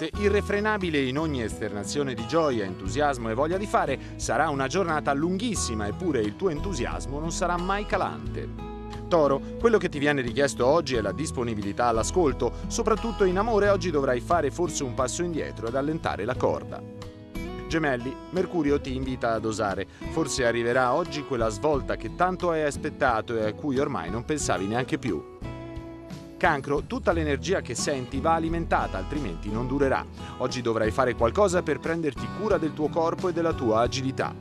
Marte, irrefrenabile in ogni esternazione di gioia, entusiasmo e voglia di fare, sarà una giornata lunghissima eppure il tuo entusiasmo non sarà mai calante. Toro, quello che ti viene richiesto oggi è la disponibilità all'ascolto, soprattutto in amore oggi dovrai fare forse un passo indietro ed allentare la corda. Gemelli, Mercurio ti invita ad osare, forse arriverà oggi quella svolta che tanto hai aspettato e a cui ormai non pensavi neanche più. Cancro, tutta l'energia che senti va alimentata, altrimenti non durerà. Oggi dovrai fare qualcosa per prenderti cura del tuo corpo e della tua agilità.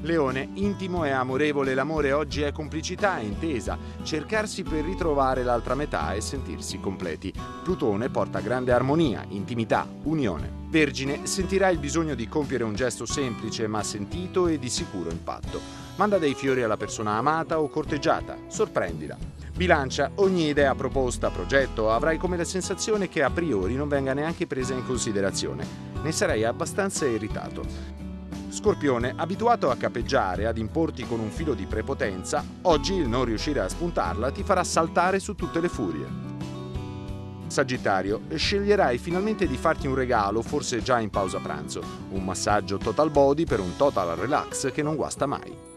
Leone, intimo e amorevole l'amore oggi è complicità e intesa, cercarsi per ritrovare l'altra metà e sentirsi completi. Plutone porta grande armonia, intimità, unione. Vergine, sentirai il bisogno di compiere un gesto semplice ma sentito e di sicuro impatto. Manda dei fiori alla persona amata o corteggiata, sorprendila. Bilancia, ogni idea proposta, progetto, avrai come la sensazione che a priori non venga neanche presa in considerazione. Ne sarai abbastanza irritato. Scorpione, abituato a capeggiare, ad importi con un filo di prepotenza, oggi il non riuscire a spuntarla ti farà saltare su tutte le furie. Sagittario, sceglierai finalmente di farti un regalo, forse già in pausa pranzo, un massaggio total body per un total relax che non guasta mai.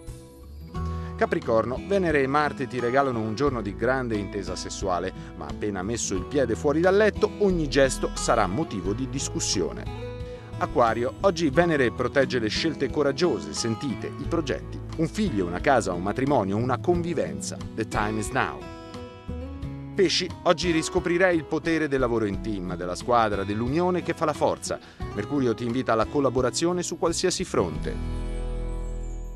Capricorno, Venere e Marte ti regalano un giorno di grande intesa sessuale, ma appena messo il piede fuori dal letto, ogni gesto sarà motivo di discussione. Acquario, oggi Venere protegge le scelte coraggiose, sentite, i progetti. Un figlio, una casa, un matrimonio, una convivenza. The time is now. Pesci, oggi riscoprirai il potere del lavoro in team, della squadra, dell'unione che fa la forza. Mercurio ti invita alla collaborazione su qualsiasi fronte.